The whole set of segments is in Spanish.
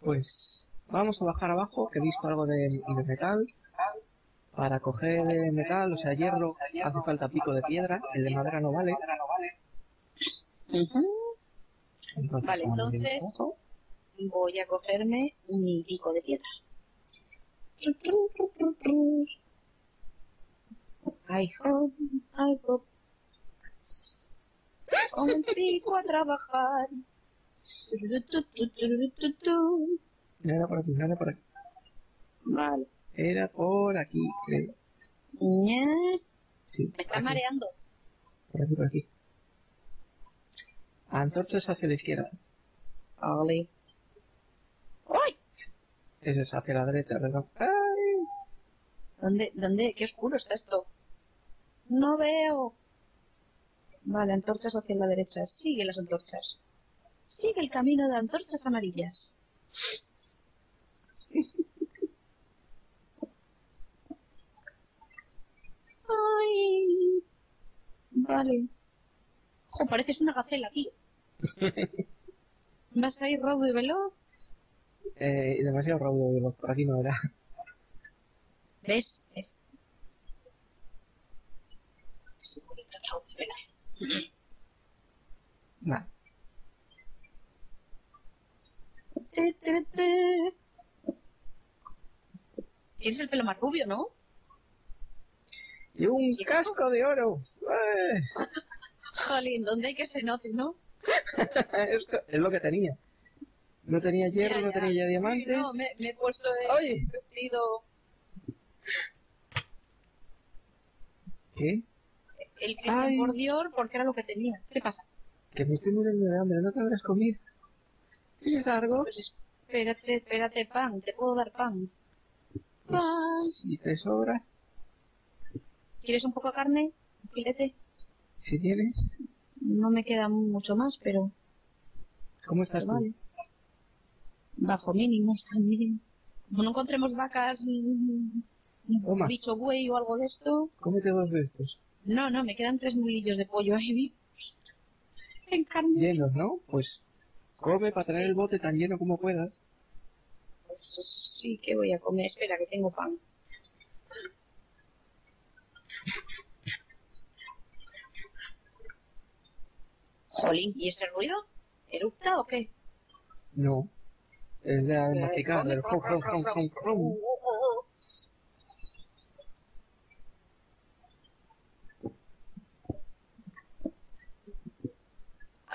Pues vamos a bajar abajo, que he visto algo de, de metal. Para coger metal, o sea, hierro, hace falta pico de piedra. El de madera no vale. Entonces, Vale, entonces- Voy a cogerme mi pico de piedra. I hope, I hope. Con el pico a trabajar. No era por aquí, no era por aquí. Vale. Era por aquí, creo. Sí, Me está aquí, mareando. por aquí, por aquí. Antorchas hacia la izquierda. Vale. ¡Uy! Eso es hacia la derecha, ¿verdad? ¡Ay! ¿Dónde, dónde? Qué oscuro está esto. No veo. Vale, antorchas hacia la derecha. Sigue las antorchas. Sigue el camino de antorchas amarillas. Ay. Vale. Jo, pareces una gacela, tío. ¿Vas a ir raudo y veloz? Eh, demasiado raudo de voz, por aquí no era. ¿Ves? Es... Se puede estar raudo y veloz. Te. Tienes el pelo más rubio, ¿no? Y un Sí. casco de oro. ¡Eh! Jolín, ¿dónde hay que se note, no? es, lo que tenía. No tenía hierro, Ya, no tenía ya Sí, diamantes. no, me, me he puesto el Oye. vestido, ¿Qué? El Christian por Dior porque era lo que tenía. ¿Qué pasa? Que me estoy muriendo de hambre, no te habrás comido. ¿Tienes algo? Pues espérate, espérate, pan. ¿Te puedo dar pan? Pan. Si te sobra, ¿Quieres un poco de carne? ¿Un filete? si tienes. No me queda mucho más, pero ¿Cómo estás tú? vale. Bajo mínimos también. Como no encontremos vacas, mm, un Toma. bicho buey o algo de esto. Cómete dos de estos. No, no, me quedan tres mulillos de pollo ahí. En carne. Llenos, ¿no? Pues come para Sí. el bote tan lleno como puedas. Pues sí que voy a comer. Espera, que tengo pan. Jolín, ¿y ese ruido? ¿Erupta o qué? No. Es de masticar, del frum, frum, frum,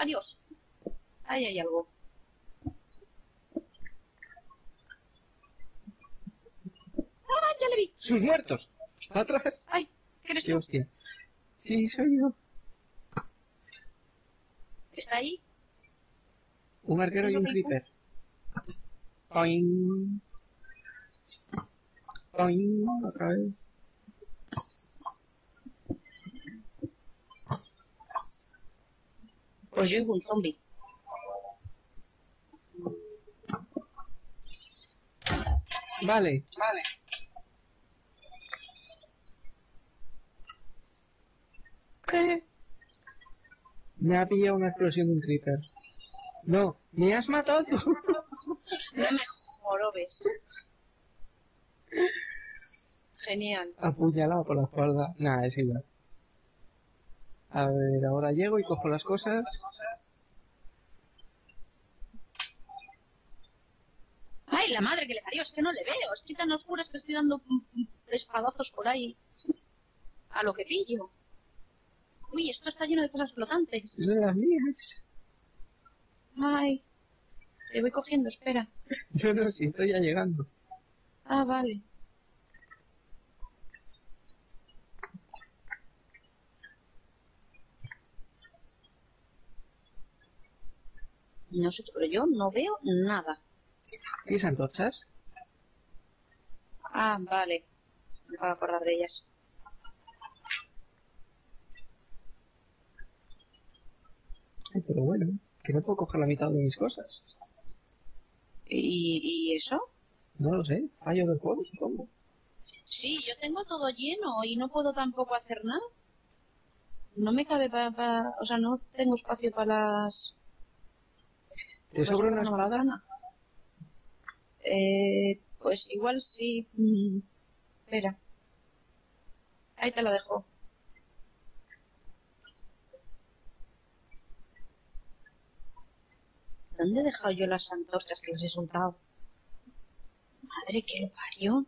Adiós. Ahí hay algo. ¡Ah, ya le vi! ¡Sus muertos! ¡Atrás! ¡Ay! ¿Qué eres ¡Qué tú? hostia! Sí, soy yo. ¿Está ahí? Un arquero y un creeper. Poing. Poing. Otra vez. Pues yo un zombie. Vale. Vale. ¿Qué? Me ha pillado una explosión de un creeper. No, me has matado tú. No me jorobes. Genial. Apuñalado por la espalda. Nada, es igual. A ver, ahora llego y cojo las cosas. ¡Ay, la madre que le parió! Es que no le veo. Estoy tan oscura es que estoy dando espadazos por ahí. A lo que pillo. Uy, esto está lleno de cosas flotantes. Son las mías. Ay. Te voy cogiendo, espera. Yo no, si estoy ya llegando. Ah, vale. No sé, pero yo no veo nada. ¿Tienes antorchas? Ah, vale. Me acabo de acordar de ellas. Ay, pero bueno, que no puedo coger la mitad de mis cosas. ¿Y, y eso? No lo sé, fallo del juego, supongo. Sí, yo tengo todo lleno y no puedo tampoco hacer nada. No me cabe para... o sea, no tengo espacio para las... ¿Te Pues sobra una espada? Eh, pues igual sí. Mm, espera. Ahí te la dejo. ¿Dónde he dejado yo las antorchas que les he soltado? Madre que lo parió.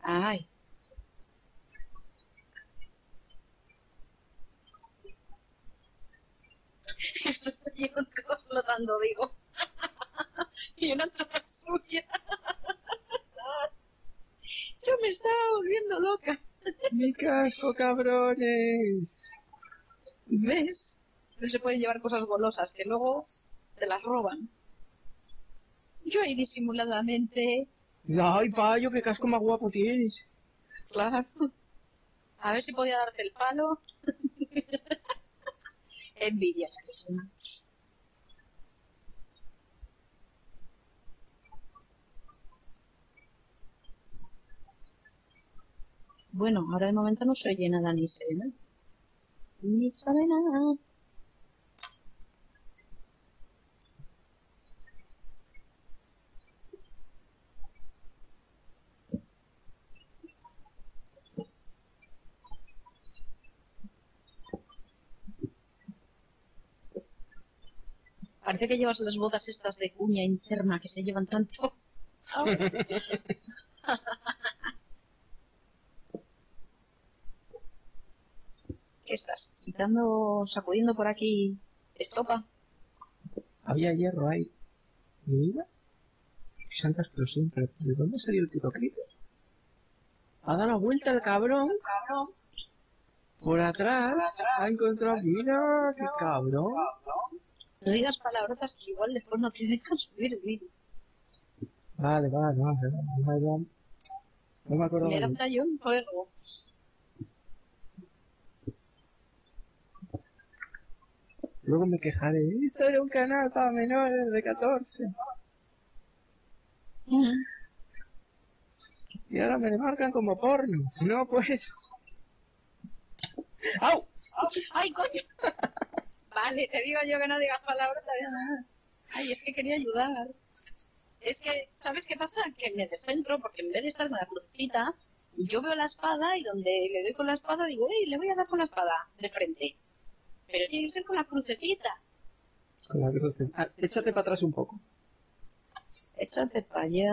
Ay. De cosas flotando, digo. y una toda suya. Yo me estaba volviendo loca. ¡Mi casco, cabrones! ¿Ves? No se pueden llevar cosas golosas que luego te las roban. Yo ahí disimuladamente, ¡Ay, payo, qué casco más guapo tienes! claro. A ver si podía darte el palo. Envidia sanísima. Bueno, ahora de momento no se oye nada ni se ve. Ni sabe nada. Parece que llevas las botas estas de cuña interna que se llevan tanto. ¿Qué estás? Quitando, sacudiendo por aquí estopa. Había hierro ahí. Mira. Qué santa explosión, pero ¿de dónde salió el tiro Critter? Ha dado la vuelta el cabrón. Cabrón. Por atrás. Ha encontrado. Mira, qué cabrón. No digas palabrotas que igual después no te dejan subir el vídeo. Vale, vale, vale. vale, vale. No me acuerdo Me da un tallón fuego. Luego me quejaré. Esto era un canal para menores de 14. Ujú. Y ahora me marcan como porno. No, pues. ¡Au! ¡Ay, coño! vale, te digo yo que no digas palabrotas. Ay, es que quería ayudar. Es que, ¿sabes qué pasa? Que me descentro porque en vez de estar con la crucecita, yo veo la espada y donde le doy con la espada digo, ¡ey, le voy a dar con la espada! De frente. Pero tiene que ser con la crucecita. Con las cruces. Ah, échate para atrás un poco. Échate para allá.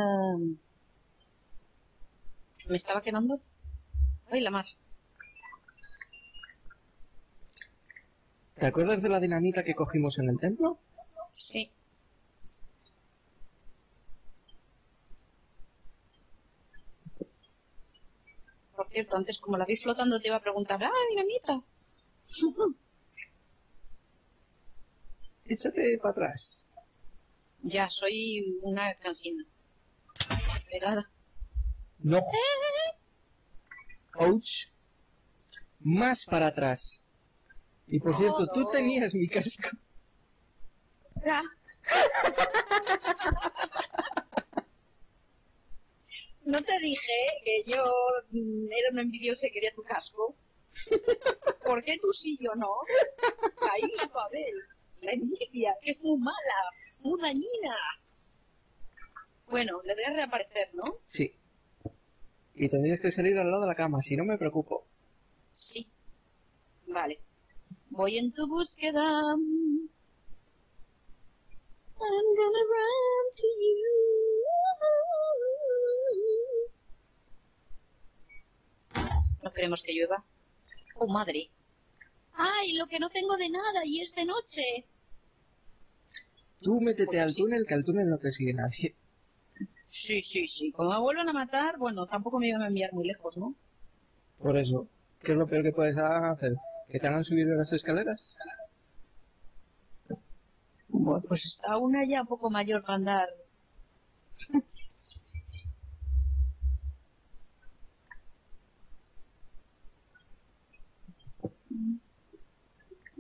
¿Me estaba quemando? ¡Ay, la mar! ¿Te acuerdas de la dinamita que cogimos en el templo? Sí. Por cierto, antes como la vi flotando te iba a preguntar, ¡ah, dinamita! Échate para atrás. ya, soy una cansina. Pegada. No. Ouch. Más para atrás. Y por cierto, tú tenías mi casco. Ah. ¿No te dije que yo era una envidiosa y quería tu casco? ¿Por qué tú sí y yo no? Ahí la Abel. La envidia, que es muy mala, muy dañina. Bueno, le a reaparecer, ¿no? Sí. Y tendrías que salir al lado de la cama, si no me preocupo. Sí. Vale. Voy en tu búsqueda. I'm gonna run to you. No queremos que llueva. Oh, madre. ¡Ay, lo que no tengo de nada y es de noche! Tú métete al túnel, que al túnel no te sigue nadie. Sí, sí, sí. Como me vuelvan a matar, bueno, tampoco me iban a enviar muy lejos, ¿no? Por eso. ¿Qué es lo peor que puedes hacer? ¿Que te hagan subir las escaleras? Bueno, pues está una ya un poco mayor para andar.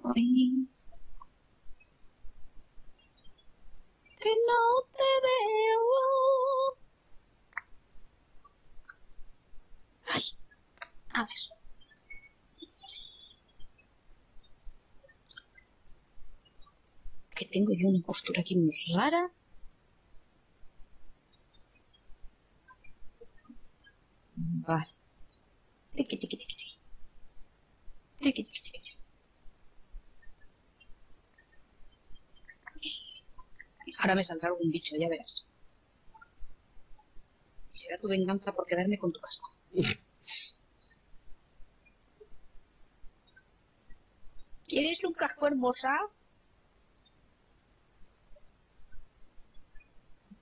Ay. Que no te veo. Ay, a ver. Tengo yo una postura aquí muy rara. Vale. Tiki, tiki, tiki, tiki. Tiki, tiki, tiki, tiki. Ahora me saldrá algún bicho, ya verás. Y será tu venganza por quedarme con tu casco. ¿Quieres un casco hermosa?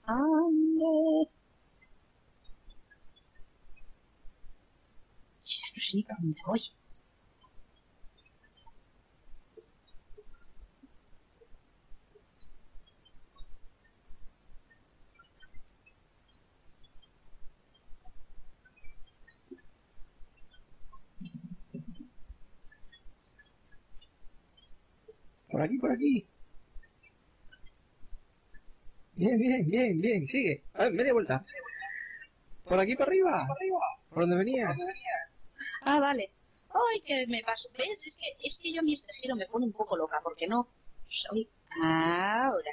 Ande. Ya no sé ni para dónde voy. Por aquí, por aquí. Bien, bien, bien, bien, sigue. A ver, media vuelta. Por aquí para arriba. Por donde venía. Ah, vale. Ay, que me paso. ¿Ves? Es que, es que yo a mí este giro me pone un poco loca, porque no soy ahora.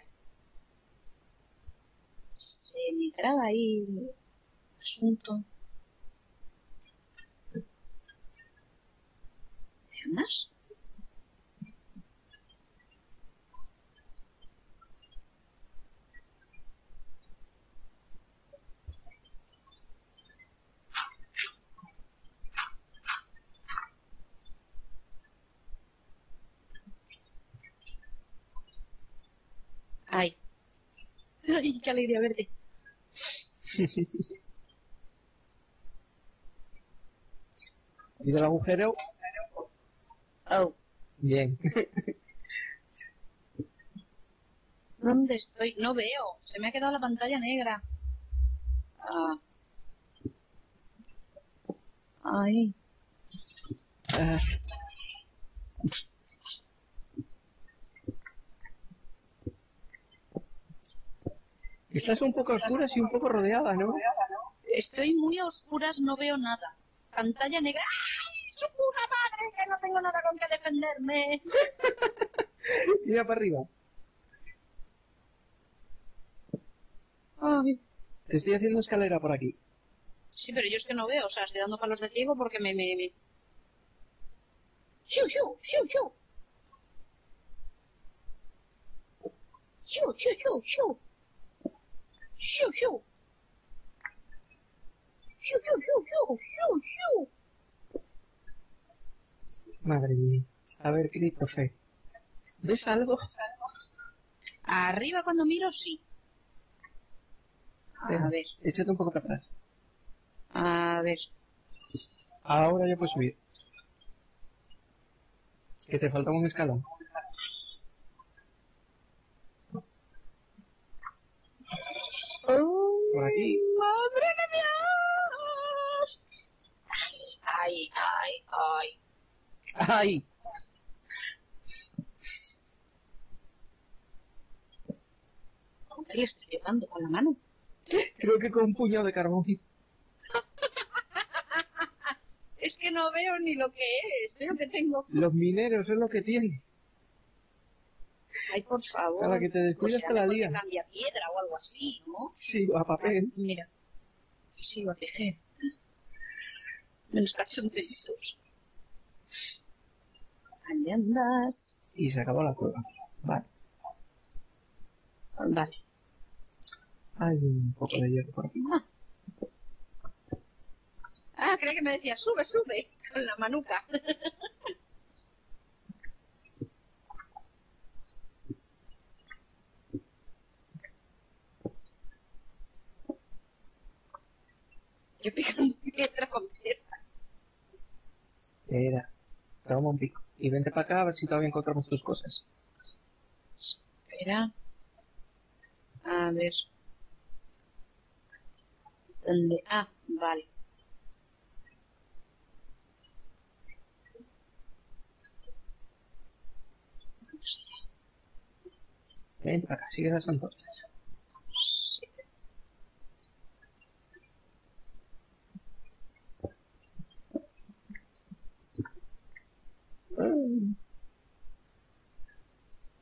Se me traba ahí el asunto. ¿Te andas? Ay. Ay, qué alegría verte. ¿Y el agujero? Oh, Bien. ¿dónde estoy? No veo. Se me ha quedado la pantalla negra. Ah. Ay. Ah. Estás un poco oscuras y un poco rodeada, ¿no? Estoy muy a oscuras, no veo nada. Pantalla negra. ¡Ay, su puta madre! Que no tengo nada con que defenderme. Mira para arriba. Ay. Te estoy haciendo escalera por aquí. Sí, pero yo es que no veo. O sea, estoy dando palos de ciego porque me... me, me... ¡Xiu, xiu, xiu, xiu! ¡Xiu, xiu, xiu, xiu! ¡Xiu, xiu! ¡Xiu, xiu, xiu, xiu, xiu, xiu! Madre mía. A ver, Cristofe. ¿Ves algo? Arriba cuando miro, sí. A ver, Échate un poco para atrás. a ver. Ahora ya puedes subir. Que te falta un escalón. Por aquí. ¡Madre de Dios! Ay, ay, ay. ¡Ay! ¿Con qué le estoy llevando? ¿Con la mano? Creo que con un puñado de carbón. Es que no veo ni lo que es. Veo que tengo... Los mineros es lo que tienen. Ay, por favor. A la que te descuidas será te la lían. cambia piedra o algo así, ¿no? Sí, a papel. Mira. Sigo a tejer. Menos cachondeitos. ¿Dónde andas? Y se acabó la prueba. Vale. Vale. Hay un poco de hierro por aquí. Ah, creía que me decía, sube, sube, con la manuca. Yo picando piedra con piedra. Espera. Toma un pico. Y vente para acá a ver si todavía encontramos tus cosas. Espera. A ver. ¿Dónde? Ah, vale. Vente para acá, sigue las antorchas. Sí.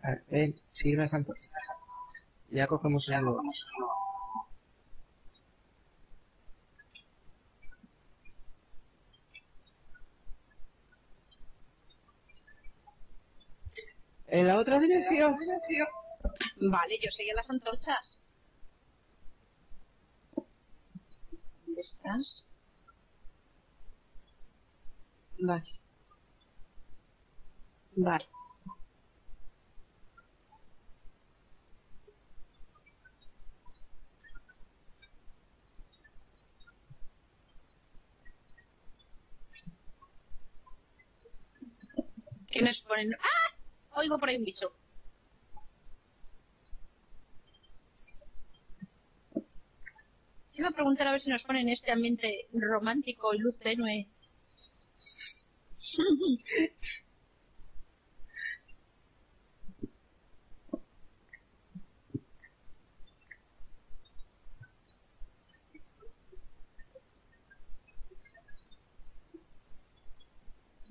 A ver, ven, las antorchas. Ya cogemos el globo. En la otra dirección. Vale, yo seguía las antorchas. ¿Dónde estás? Vale. Vale. ¿Quiénes ponen? ¡Ah! Oigo por ahí un bicho. Se iba a preguntar a ver si nos ponen este ambiente romántico y luz tenue.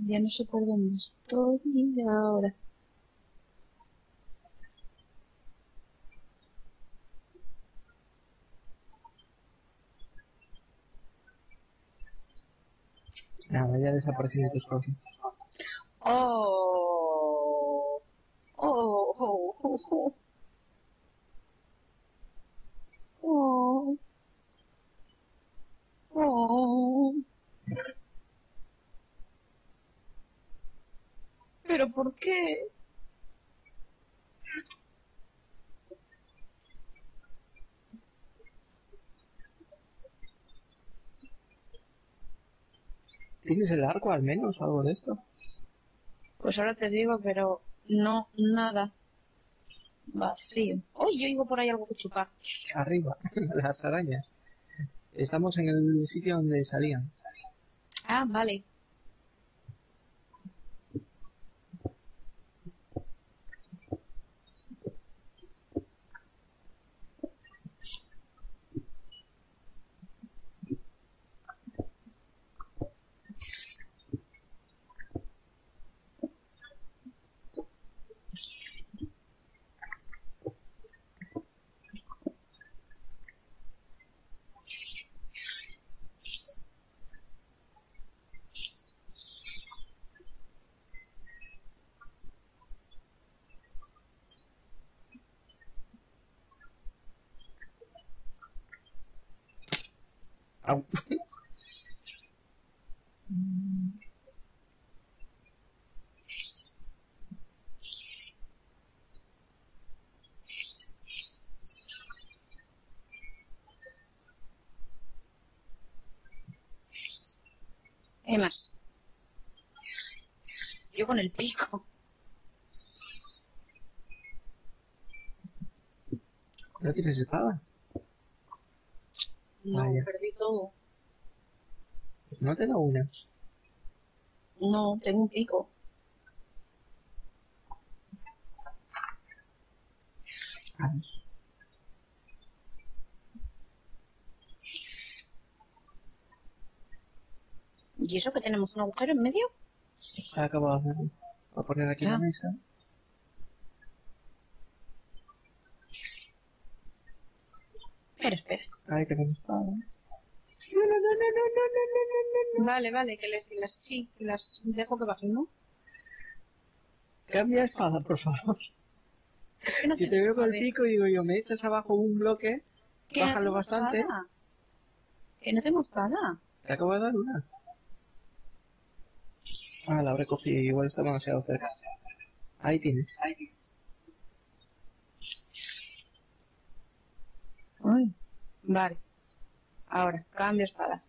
Ya no sé por dónde estoy ahora. Nada, ya desaparecieron tus cosas. Oh. Oh, oh, oh, oh. Oh. Oh. ¿Pero por qué? ¿Tienes el arco al menos algo de esto? Pues ahora te digo, pero no, nada. Vacío. Uy, yo oigo por ahí algo que chupar. Arriba, las arañas. Estamos en el sitio donde salían. Ah, vale. Au. Hay más. Yo con el pico. ¿No tienes espada? No, Vaya. perdí todo. No te da una. No, tengo un pico. A ver. ¿Y eso que tenemos un agujero en medio? Acabo de hacerlo. Voy a poner aquí Ah. la mesa. Espera, espera. Ay, que no me espada. Vale, vale, que les, que las, sí, que las dejo que bajen, ¿no? Cambia espada, por favor. Es que no tengo- te veo con el pico y digo yo, me echas abajo un bloque, que no bájalo tengo bastante. espada. Que no tengo espada. te acabo de dar una. Ah, la habré cogido, igual está demasiado cerca. Ahí tienes. Uy, vale. Ahora, cambio espada.